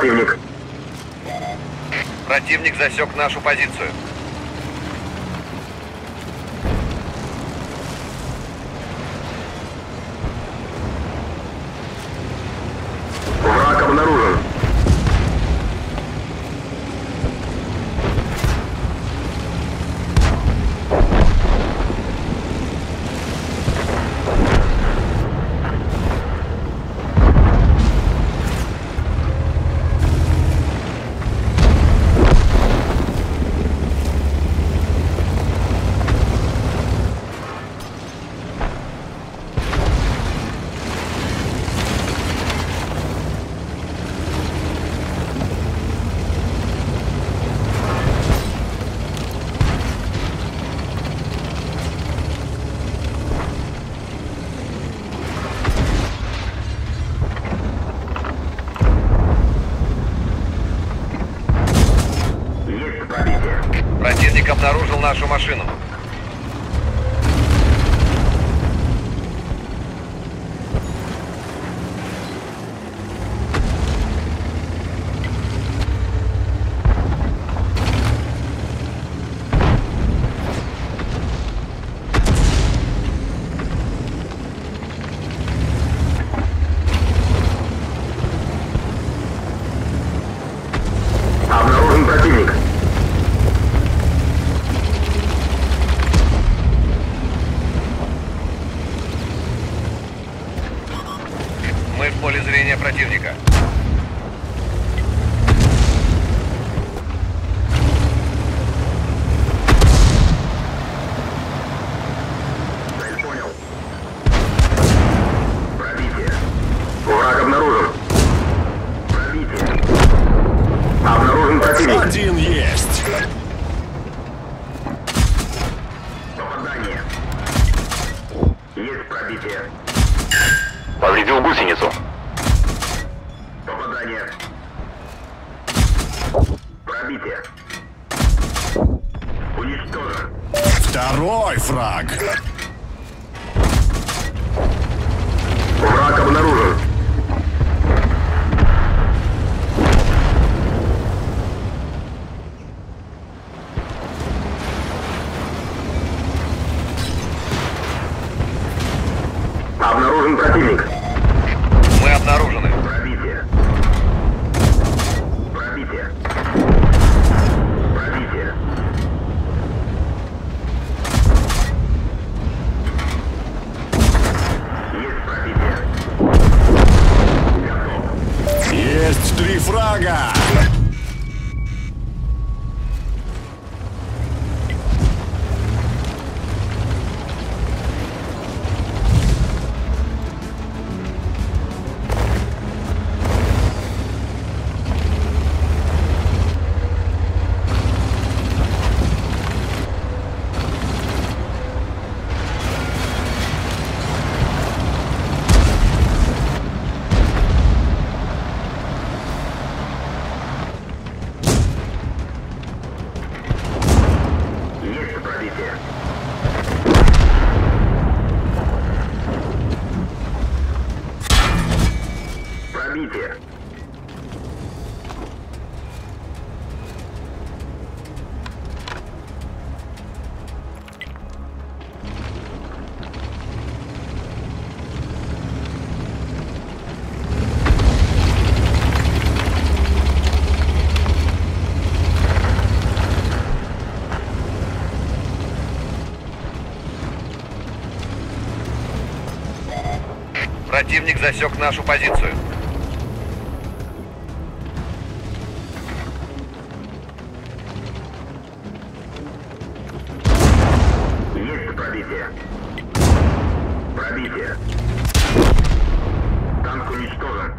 противник. Противник засек нашу позицию. Обнаружил нашу машину. Обнаружен противник. Мы в поле зрения противника. Цель понял. Пробитие. Враг обнаружен. Пробитие. Обнаружен противник. Один есть. Попадание. Есть пробитие. Повредил гусеницу. Попадание. Пробитие. Уничтожен. Второй фраг. Враг обнаружен. Обнаружен противник. Мы обнаружены. Пробитие. Пробитие. Пробитие. Есть пробитие. Готов. Есть три фрага. Есть пробитие. Противник засек нашу позицию. Есть пробитие. Пробитие. Танк уничтожен.